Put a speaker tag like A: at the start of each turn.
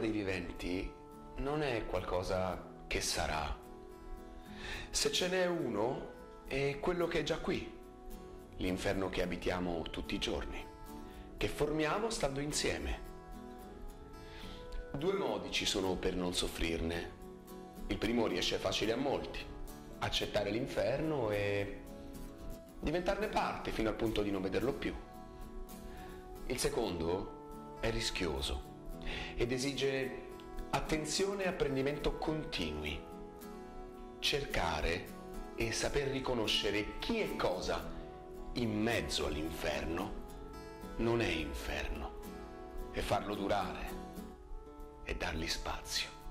A: dei viventi non è qualcosa che sarà. Se ce n'è uno, è quello che è già qui, l'inferno che abitiamo tutti i giorni, che formiamo stando insieme. Due modi ci sono per non soffrirne. Il primo riesce facile a molti, accettare l'inferno e diventarne parte fino al punto di non vederlo più. Il secondo è rischioso ed esige attenzione e apprendimento continui. Cercare e saper riconoscere chi e cosa in mezzo all'inferno non è inferno e farlo durare e dargli spazio.